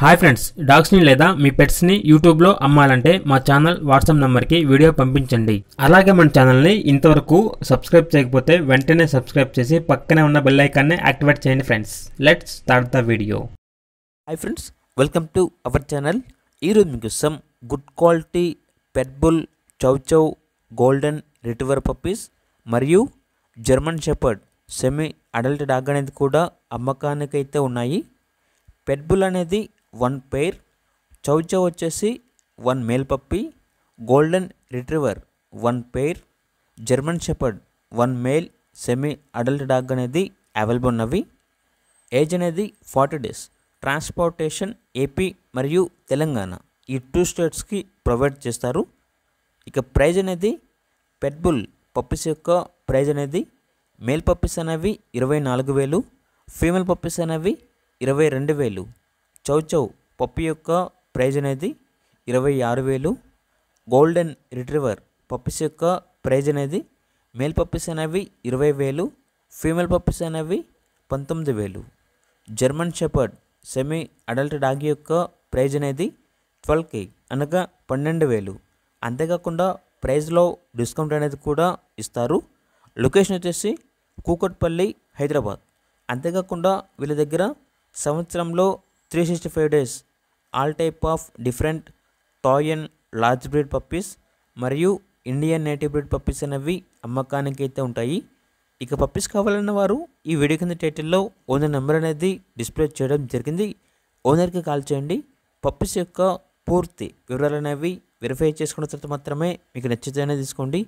Hi friends డాగ్స్ని లేదా మీ పెట్స్ని యూట్యూబ్లో అమ్మాలంటే మా ఛానల్ వాట్సాప్ నెంబర్కి వీడియో పంపించండి. అలాగే మన ఛానల్ని ఇంతవరకు సబ్స్క్రైబ్ చేయకపోతే వెంటనే సబ్స్క్రైబ్ చేసి పక్కనే ఉన్న బెల్ ఐకాన్ని యాక్టివేట్ చేయండి friends. Let's start the video. Hi friends welcome to our channel. ఈరోజు మీకు some good quality pitbull chow chow golden retriever puppies మరియు German shepherd semi adult dog అనేది కూడా అమ్మకానికైతే ఉన్నాయి. పెట్బుల్ అనేది వన్ పెయిర్ చౌచౌ వచ్చేసి one male puppy golden retriever one pair German shepherd one male semi adult dog అనేది available ఉన్నవి. Age అనేది ఫార్టీ డేస్. ట్రాన్స్పోర్టేషన్ ఏపీ మరియు తెలంగాణ ఈ టూ స్టేట్స్కి ప్రొవైడ్ చేస్తారు. ఇక ప్రైజ్ అనేది పెట్బుల్ పప్పీస్ యొక్క ప్రైజ్ అనేది మేల్ పప్పీస్ అనేవి ఇరవై నాలుగు వేలు ఫీమేల్ పప్పీస్ అనేవి ఇరవై రెండు వేలు. చౌచౌ పప్పి యొక్క ప్రైజ్ అనేది ఇరవై ఆరు వేలు. గోల్డెన్ రిట్రీవర్ పప్పీస్ యొక్క ప్రైజ్ అనేది మేల్ పప్పీస్ అనేవి ఇరవై వేలు. ఫీమేల్ పప్పీస్ అనేవి పంతొమ్మిది వేలు. German shepherd semi adult dog యొక్క ప్రైజ్ అనేది ట్వెల్వ్ కే అనగా పన్నెండు వేలు. అంతేకాకుండా ప్రైజ్లో డిస్కౌంట్ అనేది కూడా ఇస్తారు. లొకేషన్ వచ్చేసి కూకట్పల్లి హైదరాబాద్. అంతేకాకుండా వీళ్ళ దగ్గర సంవత్సరంలో three sixty five days all type of different toy and large breed puppies మరియు ఇండియన్ నేటివ్ బ్రీడ్ పప్పీస్ అనేవి అమ్మకానికి అయితే ఉంటాయి. ఇక పప్పీస్ కావాలన్న వారు ఈ వీడియో కింద టైటిల్లో ఓనర్ నెంబర్ అనేది డిస్ప్లే చేయడం జరిగింది. ఓనర్కి కాల్ చేయండి. పప్పీస్ యొక్క పూర్తి వివరాలు అనేవి వెరిఫై చేసుకున్న తర్వాత మాత్రమే మీకు నచ్చితేనే తీసుకోండి.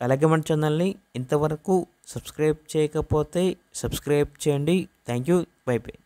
అలాగే మన ఛానల్ని ఇంతవరకు సబ్స్క్రైబ్ చేయకపోతే సబ్స్క్రైబ్ చేయండి. Thank you by by